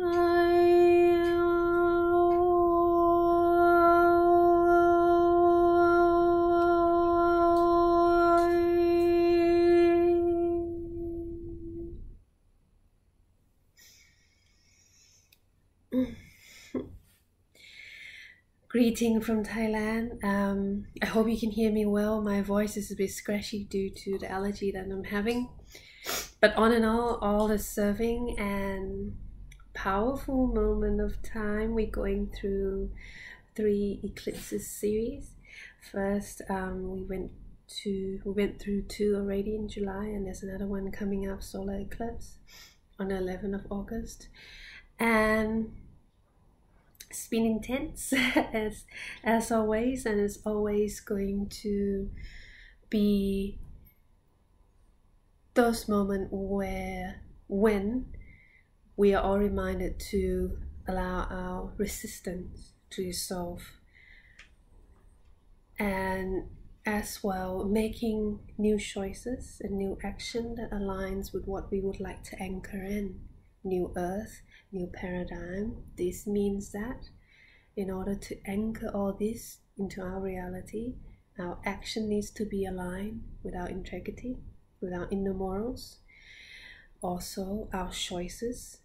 Greeting from Thailand. Um, I hope you can hear me well. My voice is a bit scratchy due to the allergy that I'm having. But on and all, all is serving and powerful moment of time. We're going through three eclipses series. First, um, we went to we went through two already in July, and there's another one coming up, solar eclipse, on the 11th of August, and it's been intense as as always, and it's always going to be those moments where when we are all reminded to allow our resistance to dissolve. And as well making new choices and new action that aligns with what we would like to anchor in. New earth new paradigm. This means that in order to anchor all this into our reality our action needs to be aligned with our integrity with our inner morals. Also our choices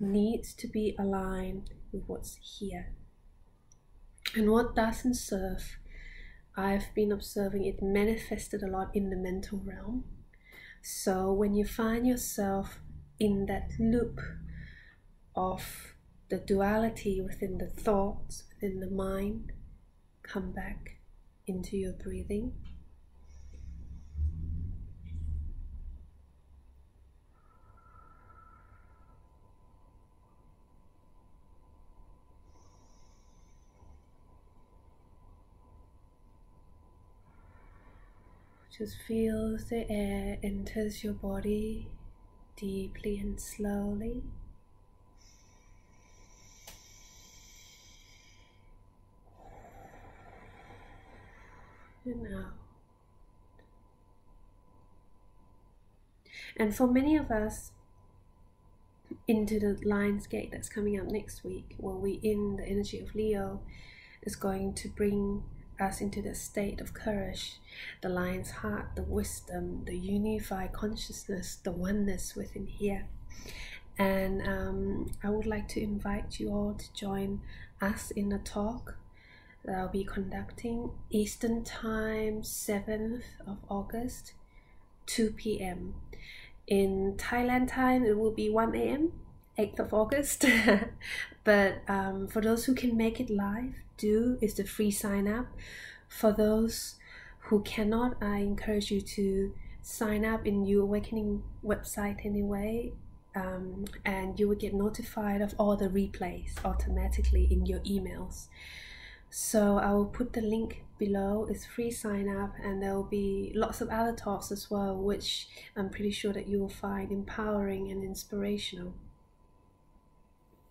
needs to be aligned with what's here and what doesn't serve I've been observing it manifested a lot in the mental realm. So when you find yourself in that loop of the duality within the thoughts, within the mind, come back into your breathing. Just feel the air enters your body deeply and slowly. And out. And for many of us, into the Lion's Gate that's coming up next week, where we in the energy of Leo, is going to bring us into the state of courage, the lion's heart, the wisdom, the unified consciousness, the oneness within here. And um, I would like to invite you all to join us in a talk that I'll be conducting Eastern Time, 7th of August, 2 p.m. In Thailand time, it will be 1 a.m. 8th of August. but um, for those who can make it live, do is the free sign up. For those who cannot, I encourage you to sign up in You Awakening website anyway. Um, and you will get notified of all the replays automatically in your emails. So I will put the link below. It's free sign up, and there will be lots of other talks as well, which I'm pretty sure that you will find empowering and inspirational.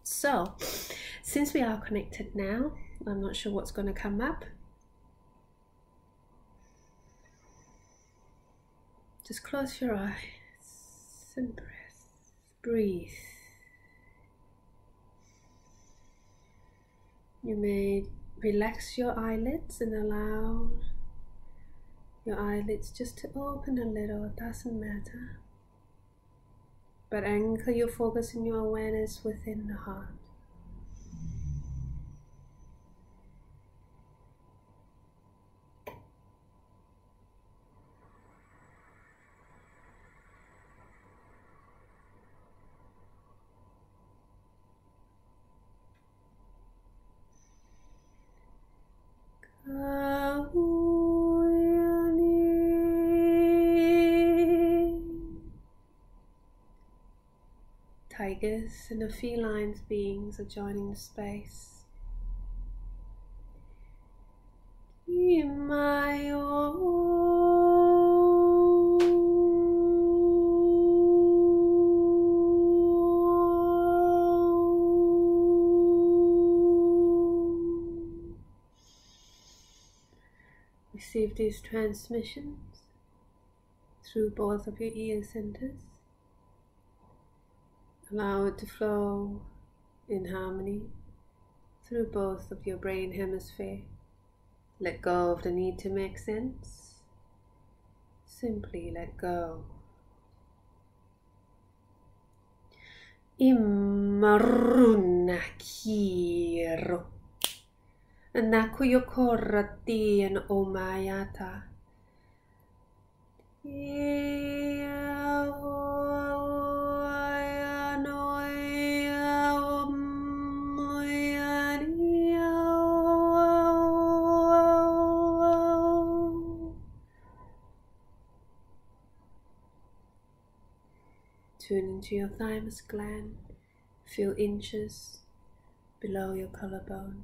So, since we are connected now, I'm not sure what's going to come up. Just close your eyes and breath. Breathe. You may relax your eyelids and allow your eyelids just to open a little, it doesn't matter but anchor your focus and your awareness within the heart. Tigers and the feline beings are joining the space. my Receive these transmissions through both of your ear centers. Allow it to flow in harmony through both of your brain hemisphere. Let go of the need to make sense. Simply let go. Immarunakiro. Nakuyokorati and Omayata. Tune into your thymus gland, feel inches below your collarbone.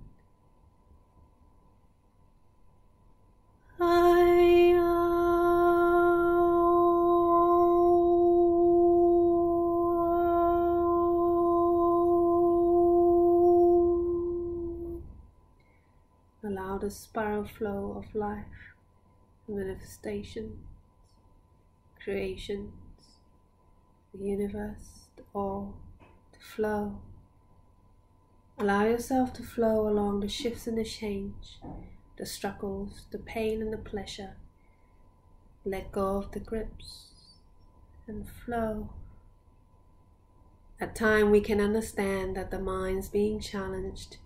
Allow the spiral flow of life, manifestation, creations, the universe, the all to flow. Allow yourself to flow along the shifts and the change the struggles, the pain and the pleasure. Let go of the grips and flow. At time we can understand that the mind's being challenged.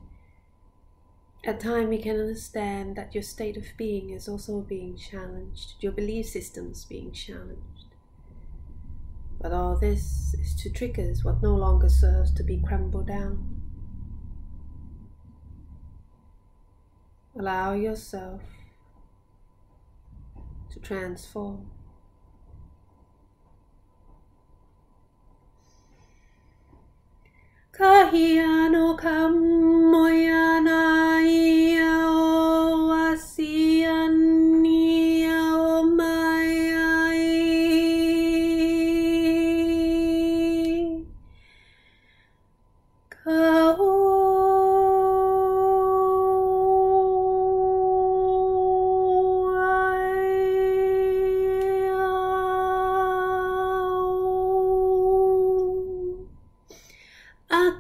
At time we can understand that your state of being is also being challenged, your belief system's being challenged. But all this is to trigger what no longer serves to be crumbled down. Allow yourself to transform. Kahiano kamoyana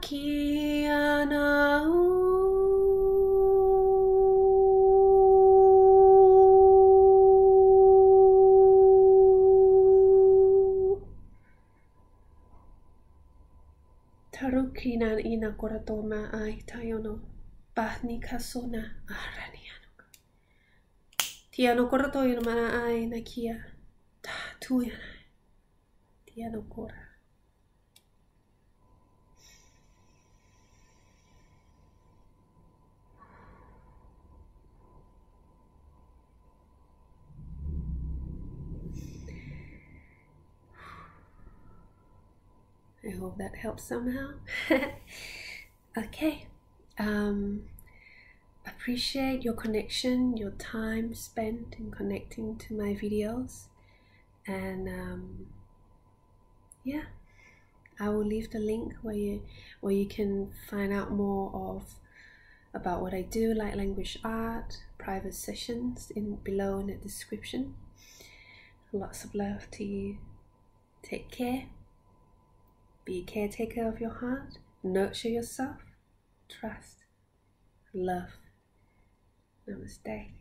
Taru ki nā i nā kora tō mā a i tai ono, bāhni ka sona a harani. Ti ano kora tō mana ai mā a i kia, tā tū anai. Ti ano kora. Hope that helps somehow. okay. Um, appreciate your connection, your time spent in connecting to my videos. And um, yeah, I will leave the link where you where you can find out more of about what I do, light language art, private sessions in below in the description. Lots of love to you. Take care. Be a caretaker of your heart, nurture yourself, trust, love. Namaste.